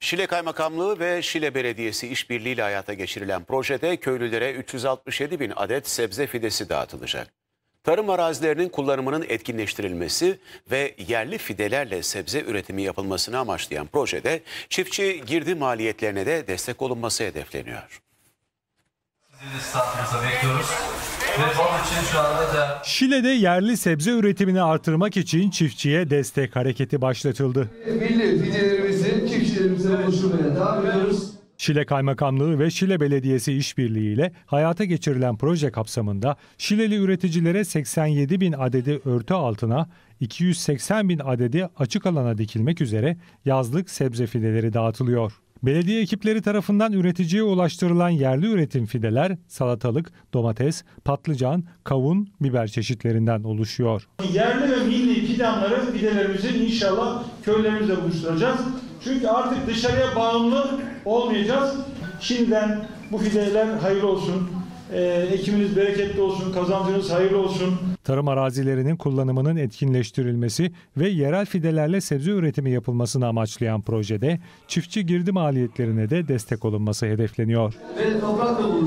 Şile Kaymakamlığı ve Şile Belediyesi işbirliğiyle hayata geçirilen projede köylülere 367 bin adet sebze fidesi dağıtılacak. Tarım arazilerinin kullanımının etkinleştirilmesi ve yerli fidelerle sebze üretimi yapılmasını amaçlayan projede çiftçi girdi maliyetlerine de destek olunması hedefleniyor. Sizi de standımıza bekliyoruz. Ve bunun için şu anda da Şile'de yerli sebze üretimini artırmak için çiftçiye destek hareketi başlatıldı. milli fidelerimizi buluşturmaya devam ediyoruz. Şile Kaymakamlığı ve Şile Belediyesi işbirliğiyle hayata geçirilen proje kapsamında Şileli üreticilere 87 bin adedi örtü altına 280 bin adedi açık alana dikilmek üzere yazlık sebze fideleri dağıtılıyor. Belediye ekipleri tarafından üreticiye ulaştırılan yerli üretim fideler salatalık, domates, patlıcan, kavun, biber çeşitlerinden oluşuyor. Yerli ve milli fidanları, fidelerimizi inşallah köylerimizde buluşturacağız. Çünkü artık dışarıya bağımlı olmayacağız. Şimdiden bu fideler hayırlı olsun. Ee, ekiminiz bereketli olsun, kazancınız hayırlı olsun. Tarım arazilerinin kullanımının etkinleştirilmesi ve yerel fidelerle sebze üretimi yapılmasını amaçlayan projede çiftçi girdi maliyetlerine de destek olunması hedefleniyor. Ve buluşturacağız.